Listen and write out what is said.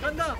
간다.